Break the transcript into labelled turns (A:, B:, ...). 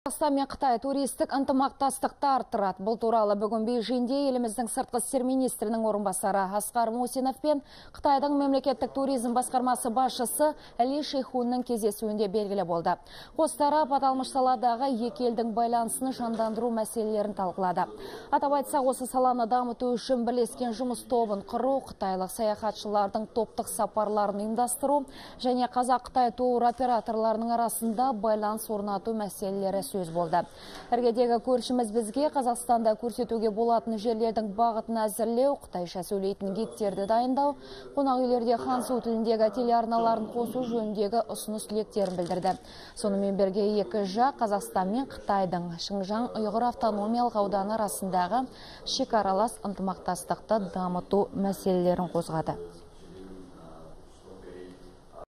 A: Қазақстан мен Қытай туристік ынтымақтастықты арттырады. Бұл туралы бүгін Бейжіңде еліміздің сыртқы істер министрінің орынбасары Асқар Мусинов пен Қытайдың мемлекеттік туризм басқармасы басшысы Әли Шейхунның кездесуінде белгілі болды. Қос тарап аталмыш саладағы екі елдің байланысын жандандыру мәселелерін талқылады. Атап айтсақ, осы саланы дамыту үшін бірлескен жұмыс тобын құру, қытайлық саяхатшылардың топтық сапарларын ұйымдастыру және Қазақ-Қытай тур операторларының арасында байланыс орнату мәселелері сөз болды. Іргедегі көршіміз бізге Қазақстанда көрсетуге болатын жерлердің бағытын әзірлеу, Қытайша сөйлейтін гидтерді дайындау, қонақ үйлерде хансу тіліндегі телеарналарын қосу жөніндегі ұсыныс тілектерін білдірді. Сонымен бірге екі жақ Қазақстан мен Қытайдың Шыңжаң ұйғыр автономиялық ауданы арасындағы шекаралас ынтымақтастықты дамыту мәселелерін қозғады.